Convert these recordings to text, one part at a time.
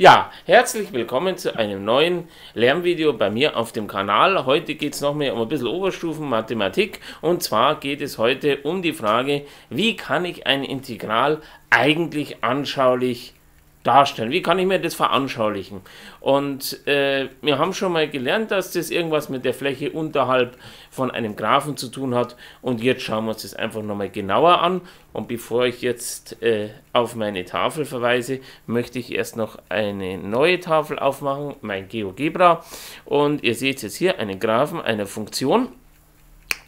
Ja, herzlich willkommen zu einem neuen Lernvideo bei mir auf dem Kanal. Heute geht es noch mehr um ein bisschen Oberstufenmathematik und zwar geht es heute um die Frage, wie kann ich ein Integral eigentlich anschaulich darstellen? Wie kann ich mir das veranschaulichen? Und äh, wir haben schon mal gelernt, dass das irgendwas mit der Fläche unterhalb von einem Graphen zu tun hat. Und jetzt schauen wir uns das einfach nochmal genauer an. Und bevor ich jetzt äh, auf meine Tafel verweise, möchte ich erst noch eine neue Tafel aufmachen, mein GeoGebra. Und ihr seht jetzt hier einen Graphen, eine Funktion.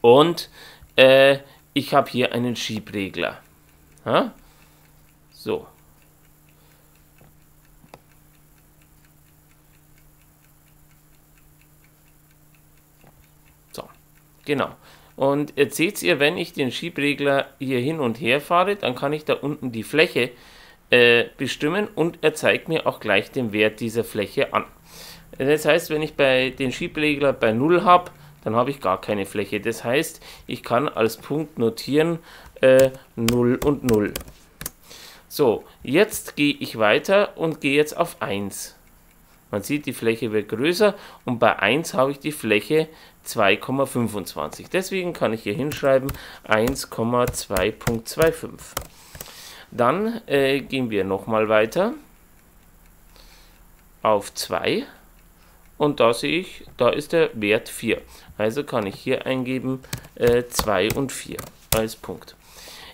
Und äh, ich habe hier einen Schiebregler. Ja? So, Genau. Und jetzt seht ihr, wenn ich den Schiebregler hier hin und her fahre, dann kann ich da unten die Fläche äh, bestimmen und er zeigt mir auch gleich den Wert dieser Fläche an. Das heißt, wenn ich bei den Schiebregler bei 0 habe, dann habe ich gar keine Fläche. Das heißt, ich kann als Punkt notieren äh, 0 und 0. So, jetzt gehe ich weiter und gehe jetzt auf 1. Man sieht, die Fläche wird größer und bei 1 habe ich die Fläche 2,25. Deswegen kann ich hier hinschreiben 1,2.25. Dann äh, gehen wir nochmal weiter auf 2 und da sehe ich, da ist der Wert 4. Also kann ich hier eingeben äh, 2 und 4 als Punkt.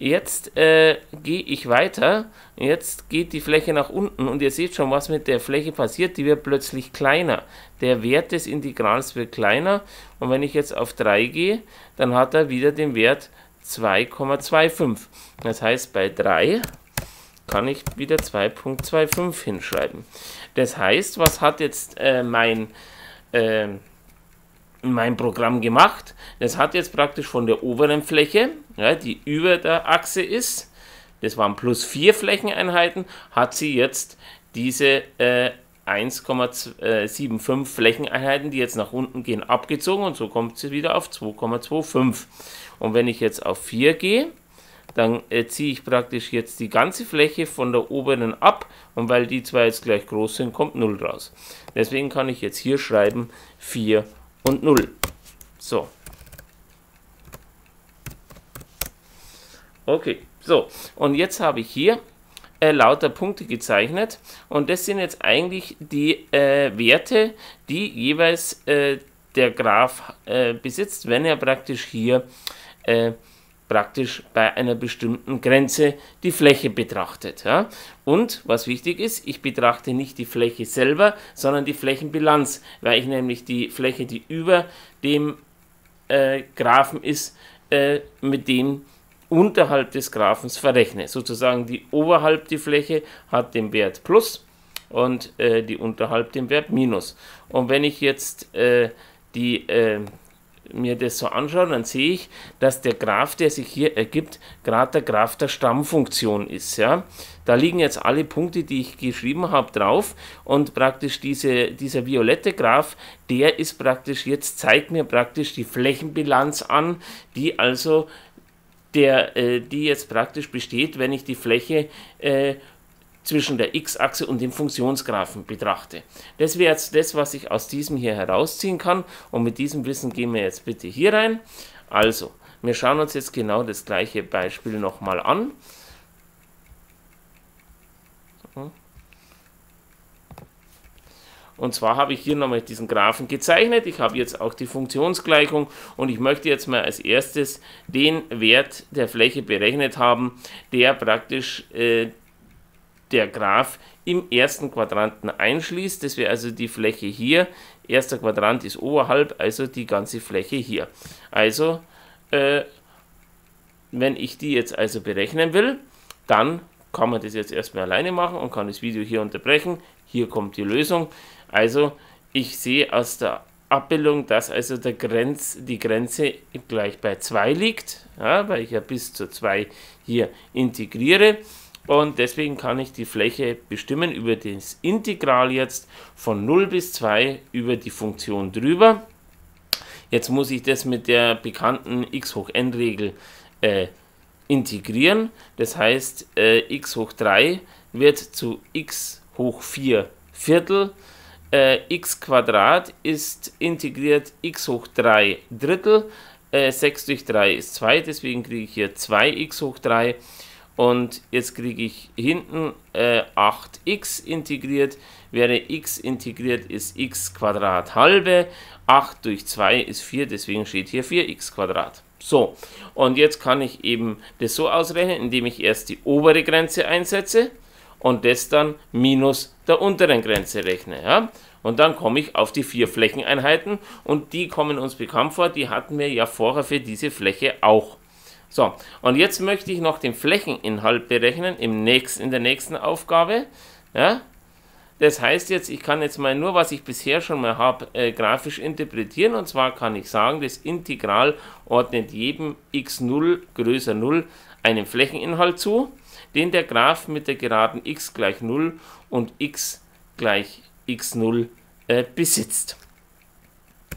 Jetzt äh, gehe ich weiter. Jetzt geht die Fläche nach unten und ihr seht schon, was mit der Fläche passiert. Die wird plötzlich kleiner. Der Wert des Integrals wird kleiner. Und wenn ich jetzt auf 3 gehe, dann hat er wieder den Wert 2,25. Das heißt, bei 3 kann ich wieder 2.25 hinschreiben. Das heißt, was hat jetzt äh, mein... Äh, mein Programm gemacht. Das hat jetzt praktisch von der oberen Fläche, ja, die über der Achse ist, das waren plus 4 Flächeneinheiten, hat sie jetzt diese äh, 1,75 Flächeneinheiten, die jetzt nach unten gehen, abgezogen und so kommt sie wieder auf 2,25. Und wenn ich jetzt auf 4 gehe, dann äh, ziehe ich praktisch jetzt die ganze Fläche von der oberen ab und weil die zwei jetzt gleich groß sind, kommt 0 raus. Deswegen kann ich jetzt hier schreiben 4 und 0. So. Okay, so. Und jetzt habe ich hier äh, lauter Punkte gezeichnet und das sind jetzt eigentlich die äh, Werte, die jeweils äh, der Graph äh, besitzt, wenn er praktisch hier äh, praktisch bei einer bestimmten Grenze die Fläche betrachtet. Ja? Und was wichtig ist, ich betrachte nicht die Fläche selber, sondern die Flächenbilanz, weil ich nämlich die Fläche, die über dem äh, Graphen ist, mit dem unterhalb des Graphens verrechne. Sozusagen die oberhalb die Fläche hat den Wert plus und äh, die unterhalb den Wert minus. Und wenn ich jetzt äh, die äh, mir das so anschaue, dann sehe ich, dass der Graph, der sich hier ergibt, gerade der Graph der Stammfunktion ist. Ja? Da liegen jetzt alle Punkte, die ich geschrieben habe, drauf und praktisch diese, dieser violette Graph, der ist praktisch jetzt, zeigt mir praktisch die Flächenbilanz an, die also der, äh, die jetzt praktisch besteht, wenn ich die Fläche äh, zwischen der x-Achse und dem Funktionsgraphen betrachte. Das wäre jetzt das, was ich aus diesem hier herausziehen kann. Und mit diesem Wissen gehen wir jetzt bitte hier rein. Also, wir schauen uns jetzt genau das gleiche Beispiel nochmal an. Und zwar habe ich hier nochmal diesen Graphen gezeichnet. Ich habe jetzt auch die Funktionsgleichung und ich möchte jetzt mal als erstes den Wert der Fläche berechnet haben, der praktisch äh, der Graph im ersten Quadranten einschließt. Das wäre also die Fläche hier. Erster Quadrant ist oberhalb, also die ganze Fläche hier. Also, äh, wenn ich die jetzt also berechnen will, dann kann man das jetzt erstmal alleine machen und kann das Video hier unterbrechen. Hier kommt die Lösung. Also, ich sehe aus der Abbildung, dass also der Grenz, die Grenze gleich bei 2 liegt, ja, weil ich ja bis zu 2 hier integriere. Und deswegen kann ich die Fläche bestimmen über das Integral jetzt von 0 bis 2 über die Funktion drüber. Jetzt muss ich das mit der bekannten x hoch n Regel äh, integrieren. Das heißt, äh, x hoch 3 wird zu x hoch 4 Viertel. Äh, x Quadrat ist integriert x hoch 3 Drittel. Äh, 6 durch 3 ist 2, deswegen kriege ich hier 2x hoch 3. Und jetzt kriege ich hinten äh, 8x integriert. Wäre x integriert ist x Quadrat halbe. 8 durch 2 ist 4, deswegen steht hier 4x Quadrat. So, und jetzt kann ich eben das so ausrechnen, indem ich erst die obere Grenze einsetze und das dann minus der unteren Grenze rechne. Ja? Und dann komme ich auf die vier Flächeneinheiten und die kommen uns bekannt vor, die hatten wir ja vorher für diese Fläche auch. So, und jetzt möchte ich noch den Flächeninhalt berechnen im nächsten, in der nächsten Aufgabe. Ja? Das heißt jetzt, ich kann jetzt mal nur, was ich bisher schon mal habe, äh, grafisch interpretieren. Und zwar kann ich sagen, das Integral ordnet jedem x0 größer 0 einen Flächeninhalt zu, den der Graph mit der Geraden x gleich 0 und x gleich x0 äh, besitzt.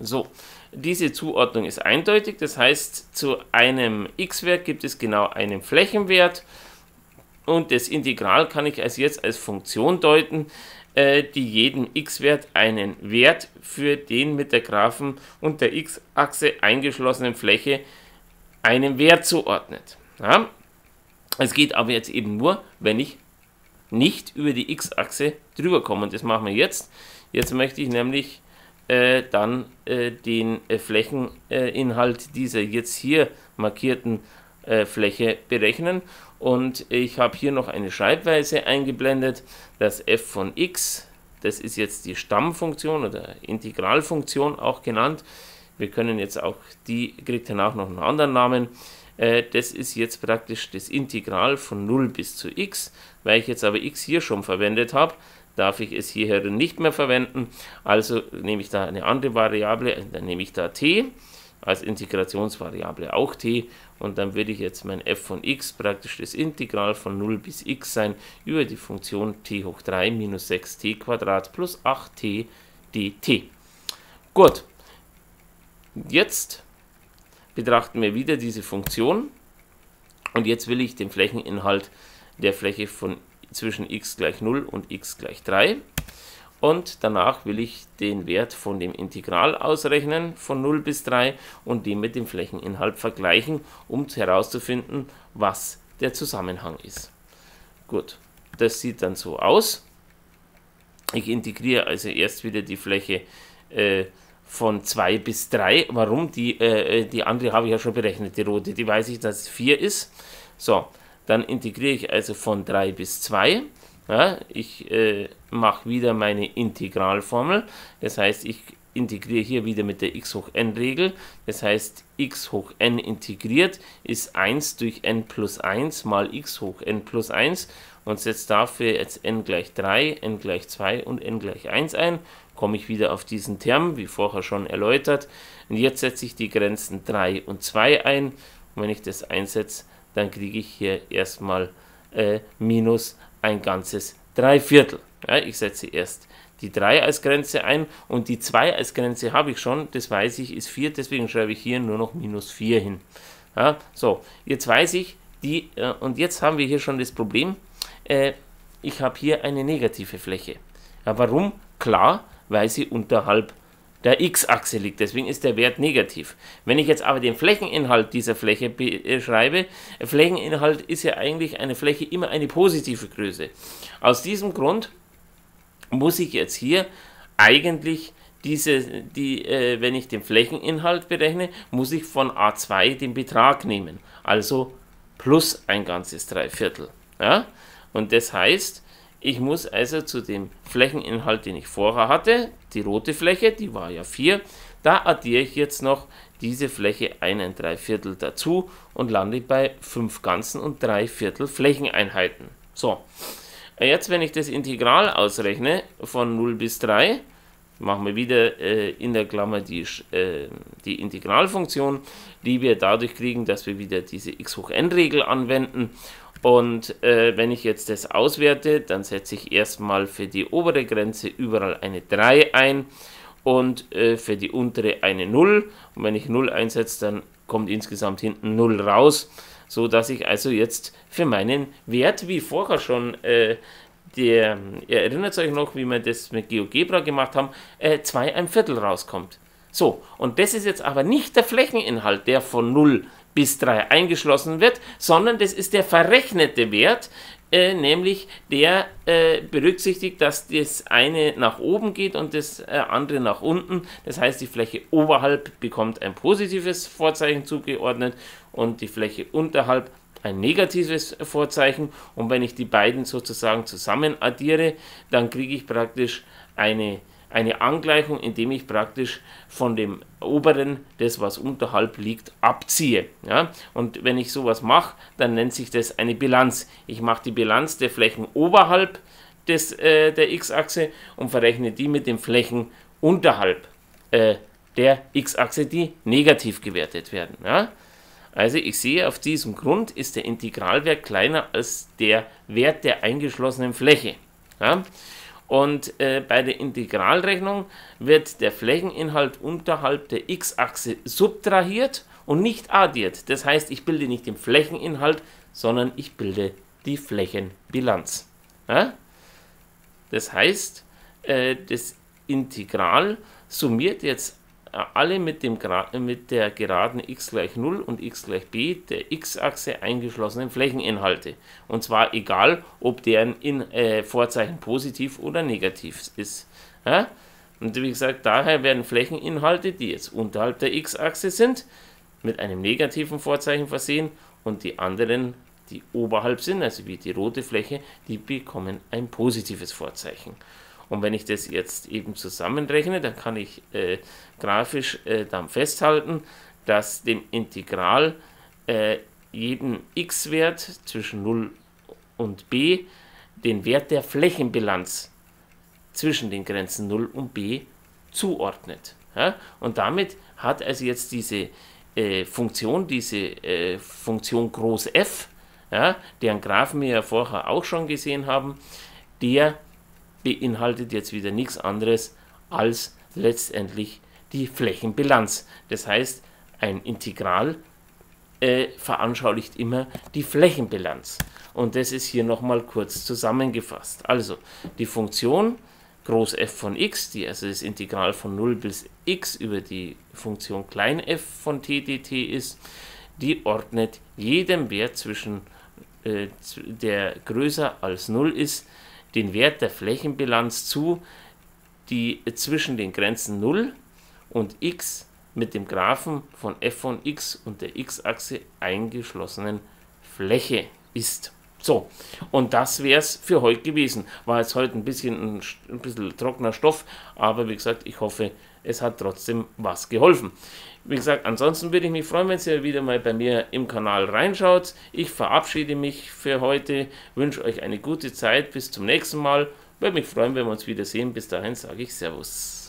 So, diese Zuordnung ist eindeutig. Das heißt, zu einem x-Wert gibt es genau einen Flächenwert. Und das Integral kann ich als jetzt als Funktion deuten, äh, die jedem x-Wert einen Wert für den mit der Graphen und der x-Achse eingeschlossenen Fläche einen Wert zuordnet. Ja? Es geht aber jetzt eben nur, wenn ich nicht über die x-Achse drüber komme. Und das machen wir jetzt. Jetzt möchte ich nämlich äh, dann äh, den äh, Flächeninhalt dieser jetzt hier markierten äh, Fläche berechnen. Und ich habe hier noch eine Schreibweise eingeblendet, dass f von x, das ist jetzt die Stammfunktion oder Integralfunktion auch genannt. Wir können jetzt auch, die kriegt danach noch einen anderen Namen. Äh, das ist jetzt praktisch das Integral von 0 bis zu x. Weil ich jetzt aber x hier schon verwendet habe, darf ich es hierher nicht mehr verwenden. Also nehme ich da eine andere Variable, dann nehme ich da t als Integrationsvariable auch t und dann würde ich jetzt mein f von x praktisch das Integral von 0 bis x sein über die Funktion t hoch 3 minus 6t Quadrat plus 8t dt. Gut, jetzt betrachten wir wieder diese Funktion und jetzt will ich den Flächeninhalt der Fläche von zwischen x gleich 0 und x gleich 3 und danach will ich den Wert von dem Integral ausrechnen von 0 bis 3 und den mit dem Flächeninhalt vergleichen, um herauszufinden, was der Zusammenhang ist. Gut, das sieht dann so aus. Ich integriere also erst wieder die Fläche äh, von 2 bis 3. Warum? Die, äh, die andere habe ich ja schon berechnet, die rote. Die weiß ich, dass es 4 ist. So, dann integriere ich also von 3 bis 2. Ja, ich äh, mache wieder meine Integralformel. Das heißt, ich integriere hier wieder mit der x hoch n Regel. Das heißt, x hoch n integriert ist 1 durch n plus 1 mal x hoch n plus 1 und setze dafür jetzt n gleich 3, n gleich 2 und n gleich 1 ein. Komme ich wieder auf diesen Term, wie vorher schon erläutert. Und jetzt setze ich die Grenzen 3 und 2 ein. Und wenn ich das einsetze, dann kriege ich hier erstmal äh, minus ein ganzes Dreiviertel. Ja, ich setze erst die 3 als Grenze ein und die 2 als Grenze habe ich schon, das weiß ich, ist 4, deswegen schreibe ich hier nur noch minus 4 hin. Ja, so, jetzt weiß ich, die, äh, und jetzt haben wir hier schon das Problem, äh, ich habe hier eine negative Fläche. Ja, warum? Klar, weil sie unterhalb der x-Achse liegt. Deswegen ist der Wert negativ. Wenn ich jetzt aber den Flächeninhalt dieser Fläche beschreibe, Flächeninhalt ist ja eigentlich eine Fläche immer eine positive Größe. Aus diesem Grund muss ich jetzt hier eigentlich diese, die, äh, wenn ich den Flächeninhalt berechne, muss ich von A2 den Betrag nehmen. Also plus ein ganzes Dreiviertel. Ja? Und das heißt, ich muss also zu dem Flächeninhalt, den ich vorher hatte, die rote Fläche, die war ja 4, da addiere ich jetzt noch diese Fläche einen Dreiviertel dazu und lande bei 5 ganzen und 3 Viertel Flächeneinheiten. So, jetzt wenn ich das Integral ausrechne von 0 bis 3, machen wir wieder äh, in der Klammer die, äh, die Integralfunktion, die wir dadurch kriegen, dass wir wieder diese x hoch n Regel anwenden und äh, wenn ich jetzt das auswerte, dann setze ich erstmal für die obere Grenze überall eine 3 ein und äh, für die untere eine 0. Und wenn ich 0 einsetze, dann kommt insgesamt hinten 0 raus, so dass ich also jetzt für meinen Wert, wie vorher schon äh, der, ihr erinnert euch noch, wie wir das mit GeoGebra gemacht haben, äh, 2 ein Viertel rauskommt. So, und das ist jetzt aber nicht der Flächeninhalt, der von 0 bis 3 eingeschlossen wird, sondern das ist der verrechnete Wert, äh, nämlich der äh, berücksichtigt, dass das eine nach oben geht und das äh, andere nach unten. Das heißt, die Fläche oberhalb bekommt ein positives Vorzeichen zugeordnet und die Fläche unterhalb ein negatives Vorzeichen. Und wenn ich die beiden sozusagen zusammen addiere, dann kriege ich praktisch eine eine Angleichung, indem ich praktisch von dem oberen, das was unterhalb liegt, abziehe. Ja? Und wenn ich sowas mache, dann nennt sich das eine Bilanz. Ich mache die Bilanz der Flächen oberhalb des, äh, der x-Achse und verrechne die mit den Flächen unterhalb äh, der x-Achse, die negativ gewertet werden. Ja? Also ich sehe, auf diesem Grund ist der Integralwert kleiner als der Wert der eingeschlossenen Fläche. Ja? Und äh, bei der Integralrechnung wird der Flächeninhalt unterhalb der x-Achse subtrahiert und nicht addiert. Das heißt, ich bilde nicht den Flächeninhalt, sondern ich bilde die Flächenbilanz. Ja? Das heißt, äh, das Integral summiert jetzt alle mit, dem, mit der Geraden x gleich 0 und x gleich b der x-Achse eingeschlossenen Flächeninhalte. Und zwar egal, ob deren in, äh, Vorzeichen positiv oder negativ ist. Ja? Und wie gesagt, daher werden Flächeninhalte, die jetzt unterhalb der x-Achse sind, mit einem negativen Vorzeichen versehen und die anderen, die oberhalb sind, also wie die rote Fläche, die bekommen ein positives Vorzeichen. Und wenn ich das jetzt eben zusammenrechne, dann kann ich äh, grafisch äh, dann festhalten, dass dem Integral äh, jeden x-Wert zwischen 0 und b den Wert der Flächenbilanz zwischen den Grenzen 0 und b zuordnet. Ja? Und damit hat also jetzt diese äh, Funktion, diese äh, Funktion groß f, ja, deren Graphen wir ja vorher auch schon gesehen haben, der beinhaltet jetzt wieder nichts anderes als letztendlich die Flächenbilanz. Das heißt, ein Integral äh, veranschaulicht immer die Flächenbilanz. Und das ist hier nochmal kurz zusammengefasst. Also die Funktion groß f von x, die also das Integral von 0 bis x über die Funktion klein f von t dt ist, die ordnet jedem Wert zwischen äh, der größer als 0 ist, den Wert der Flächenbilanz zu, die zwischen den Grenzen 0 und x mit dem Graphen von f von x und der x-Achse eingeschlossenen Fläche ist. So, und das wäre es für heute gewesen. War jetzt heute ein bisschen, ein, ein bisschen trockener Stoff, aber wie gesagt, ich hoffe, es hat trotzdem was geholfen. Wie gesagt, ansonsten würde ich mich freuen, wenn ihr wieder mal bei mir im Kanal reinschaut. Ich verabschiede mich für heute, wünsche euch eine gute Zeit, bis zum nächsten Mal. Würde mich freuen, wenn wir uns wiedersehen. Bis dahin sage ich Servus.